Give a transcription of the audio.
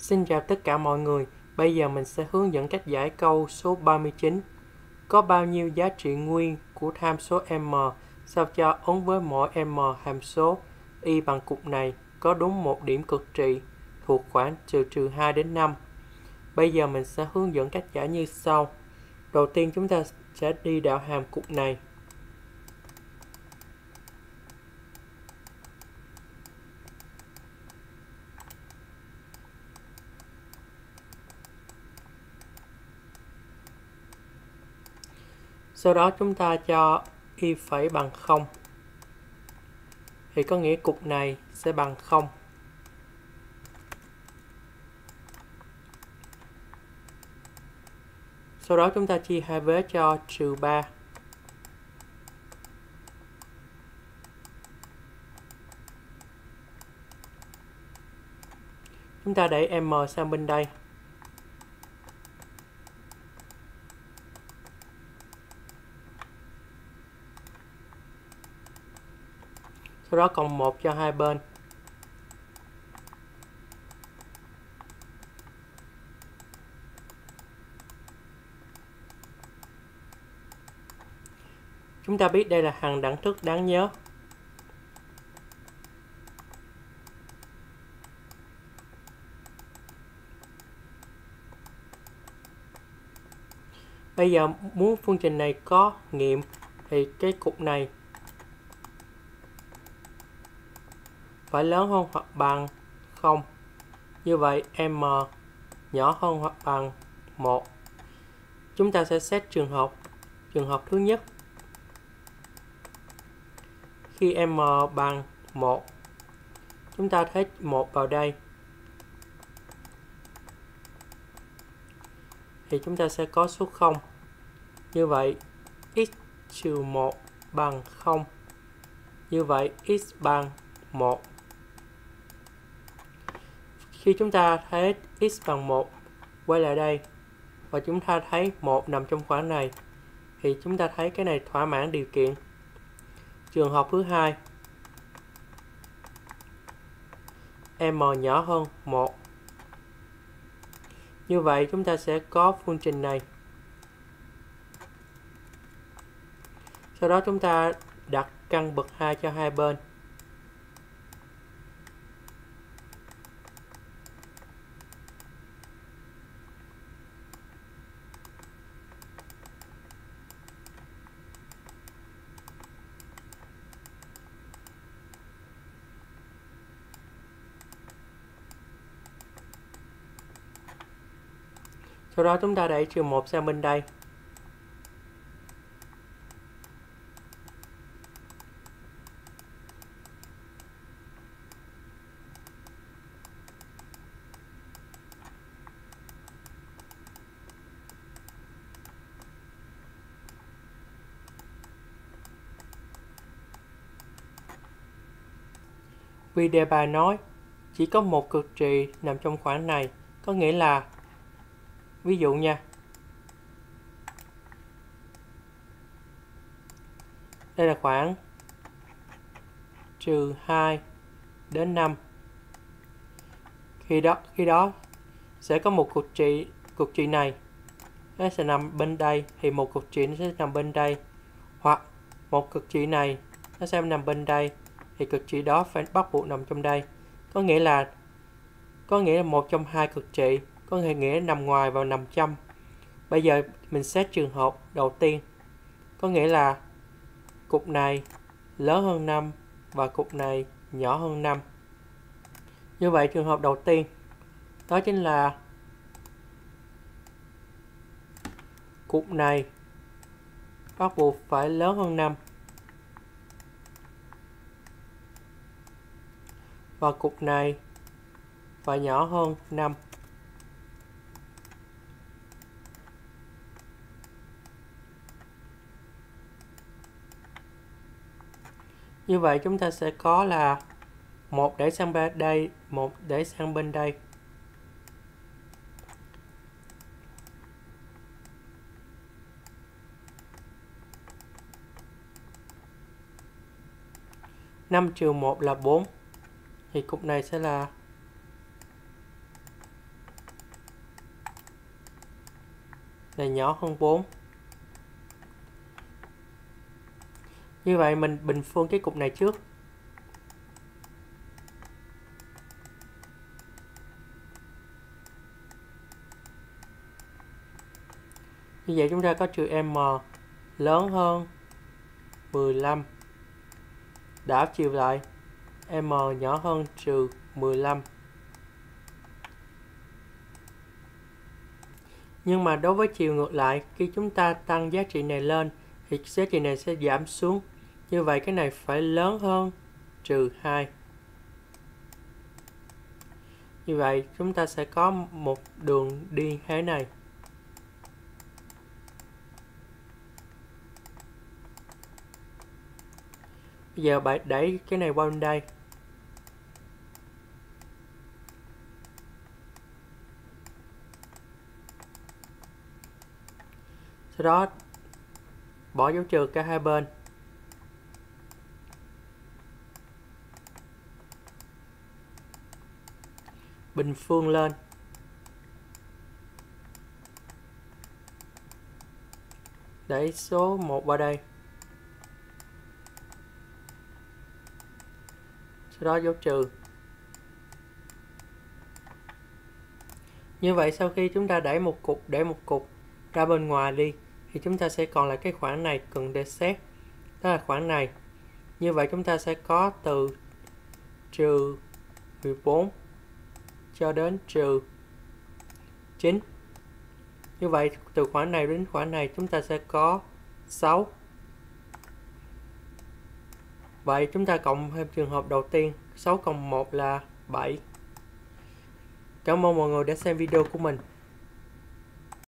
Xin chào tất cả mọi người. Bây giờ mình sẽ hướng dẫn cách giải câu số 39. Có bao nhiêu giá trị nguyên của tham số m sao cho ứng với mỗi m hàm số y bằng cục này có đúng một điểm cực trị, thuộc khoảng trừ trừ 2 đến 5. Bây giờ mình sẽ hướng dẫn cách giải như sau. Đầu tiên chúng ta sẽ đi đạo hàm cục này. Sau đó chúng ta cho y phẩy bằng 0. Thì có nghĩa cục này sẽ bằng 0. Sau đó chúng ta chia hai vế cho trừ 3. Chúng ta đẩy m sang bên đây. Sau đó cộng 1 cho hai bên Chúng ta biết đây là hàng đẳng thức đáng nhớ. Bây giờ muốn phương trình này có nghiệm thì cái cục này phải lớn hơn hoặc bằng 0. Như vậy m nhỏ hơn hoặc bằng 1. Chúng ta sẽ xét trường hợp trường hợp thứ nhất. Khi m bằng 1, chúng ta thế 1 vào đây. Thì chúng ta sẽ có số 0. Như vậy x trừ 1 bằng 0. Như vậy x bằng 1 khi chúng ta thấy x bằng 1 quay lại đây và chúng ta thấy một nằm trong khoảng này, thì chúng ta thấy cái này thỏa mãn điều kiện. Trường hợp thứ hai, m nhỏ hơn 1. Như vậy chúng ta sẽ có phương trình này. Sau đó chúng ta đặt căn bậc 2 cho hai bên. Sau đó chúng ta đẩy trừ 1 sang bên đây. Vì đề bài nói chỉ có một cực trị nằm trong khoảng này, có nghĩa là ví dụ nha. Đây là khoảng trừ 2 đến 5 khi đó khi đó sẽ có một cục trị cục trị này. Nó sẽ nằm bên đây, thì một cục trị nó sẽ nằm bên đây. Hoặc một cực trị này nó sẽ nằm bên đây, thì cực trị đó phải bắt buộc nằm trong đây. Có nghĩa là, có nghĩa là một trong hai cực trị có nghĩa nằm ngoài vào nằm trong. Bây giờ mình xét trường hợp đầu tiên, có nghĩa là cục này lớn hơn 5 và cục này nhỏ hơn 5. Như vậy trường hợp đầu tiên đó chính là cục này bắt buộc phải lớn hơn 5 và cục này phải nhỏ hơn 5. như vậy chúng ta sẽ có là một để sang bên đây, một để sang bên đây. Năm trừ một là bốn. Thì cục này sẽ là là nhỏ hơn bốn. Như vậy mình bình phương cái cục này trước. Như vậy chúng ta có trừ m lớn hơn 15 đảo chiều lại, m nhỏ hơn trừ 15 nhưng mà đối với chiều ngược lại, khi chúng ta tăng giá trị này lên, thì giá trị này sẽ giảm xuống như vậy cái này phải lớn hơn trừ 2 như vậy chúng ta sẽ có một đường đi thế này Bây giờ bạn đẩy cái này qua bên đây. Sau đó, bỏ dấu trừ cả hai bên. Bình phương lên. Đẩy số 1 qua đây. sau đó dấu trừ như vậy sau khi chúng ta đẩy một cục, để một cục ra bên ngoài đi, thì chúng ta sẽ còn lại cái khoảng này cần để xét đó là khoảng này như vậy chúng ta sẽ có từ trừ 14 cho đến trừ 9 như vậy, từ khoản này đến khoản này, chúng ta sẽ có 6 Vậy chúng ta cộng thêm trường hợp đầu tiên 6 cộng 1 là 7 Cảm ơn mọi người đã xem video của mình.